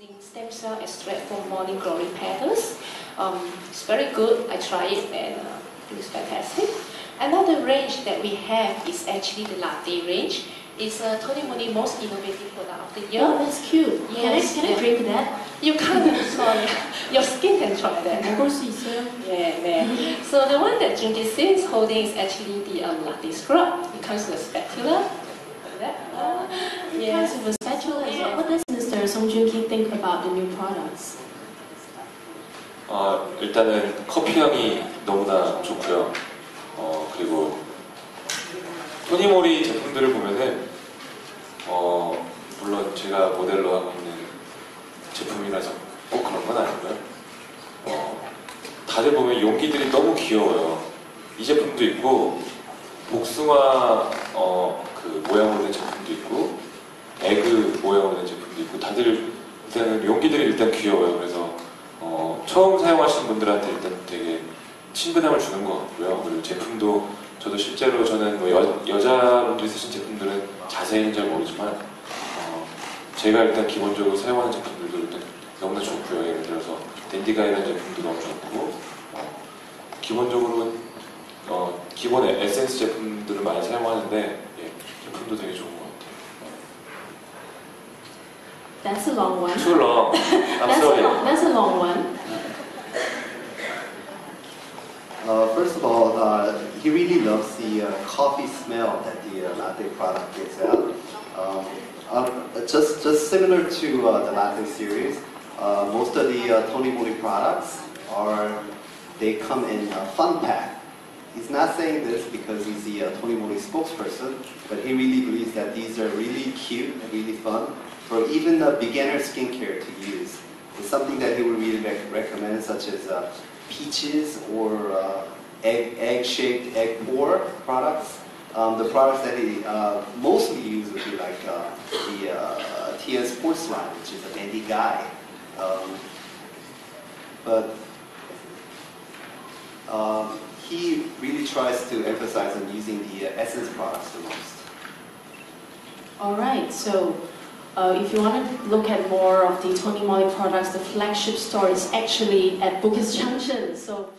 using stem cell extract for morning glory petals. Um, it's very good. I tried it and uh, it's fantastic. Another range that we have is actually the latte range. It's uh, Tony the most innovative product of the year. Oh, that's cute. Yes. Can I, can I drink that? You can't, sorry. Your skin can try that. Of course, it's Yeah, man. so the one that Junji Sin is holding is actually the um, latte scrub. It comes with a spatula. Like that. Uh. Mr. Song Joong Ki think about the new products? 어, 일단은 커피 향이 너무나 좋고요. 어, 그리고 토니모리 제품들을 보면은 어, 물론 제가 모델로 하고 있는 제품이라서 꼭 그런 건 아니고요. 어, 다들 보면 용기들이 너무 귀여워요. 이 제품도 있고 복숭아 어, 그 모양으로 된 제품도 있고 에그 모양으로 된 다들 일단은 용기들이 일단 귀여워요. 그래서 어, 처음 사용하시는 분들한테 일단 되게 친근함을 주는 것 같고요. 그리고 제품도 저도 실제로 저는 뭐 여, 여자분들이 쓰신 제품들은 자세히는 잘 모르지만 어, 제가 일단 기본적으로 사용하는 제품들도 일단 너무나 좋고요. 예를 들어서 댄디가이라는 제품도 너무 좋고 어, 기본적으로 어, 기본의 에센스 제품들을 많이 사용하는데 예, 제품도 되게 좋은 것 같아요. That's a long one. Too long. I'm That's a sorry. long, that's a long one. Uh, first of all, uh, he really loves the uh, coffee smell that the uh, latte product gives out. Um, uh, just, just similar to uh, the latte series, uh, most of the uh, Tony Moly products are they come in a fun pack. He's not saying this because he's the uh, Tony Moly spokesperson, but he really believes that these are really cute and really fun for even the beginner skincare to use. It's something that he would really rec- recommend, such as uh, peaches or uh, egg, egg-shaped egg pore products. Um, the products that he uh, mostly uses would be like uh, the uh, TN Sports line, which is a dandy guy. Um, but um, he really tries to emphasize on using the uh, Essence products the most. All right, so uh, if you want to look at more of the Tony Moly products, the flagship store is actually at Bugis Junction. So